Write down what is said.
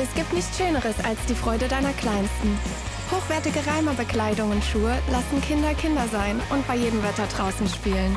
Es gibt nichts Schöneres als die Freude deiner Kleinsten. Hochwertige Reimerbekleidung und Schuhe lassen Kinder Kinder sein und bei jedem Wetter draußen spielen.